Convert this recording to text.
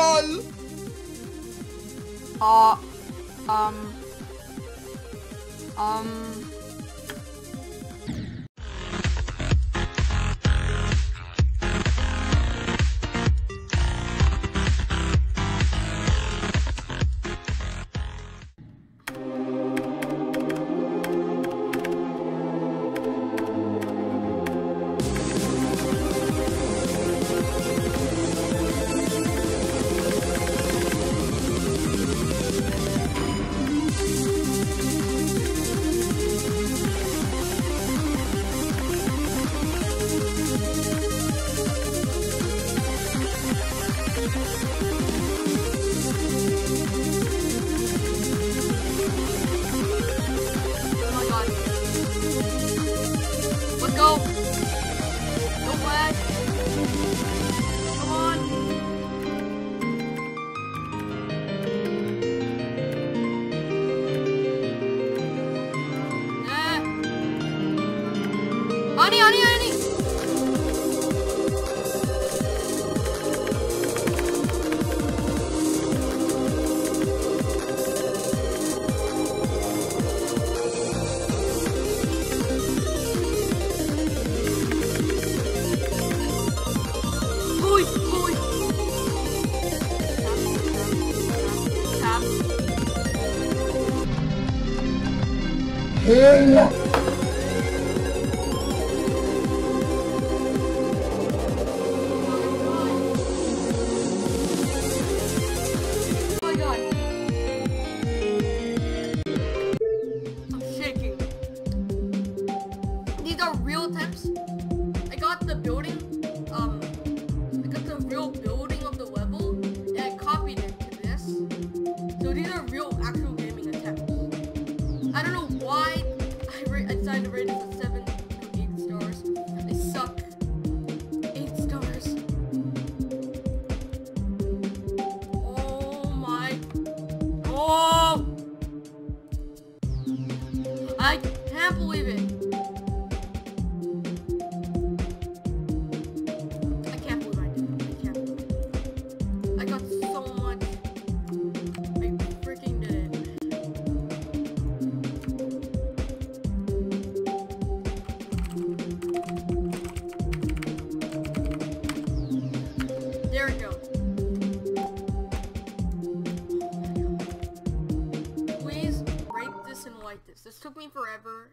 all. Uh, um, um. 아니 아니 아니 Yeah. Real building of the level, and I copied it to this. So these are real, actual gaming attempts. I don't know why I, I decided to rate this a 7 to 8 stars. I suck. 8 stars. Oh my. Oh! I can't believe it. Like this. This took me forever.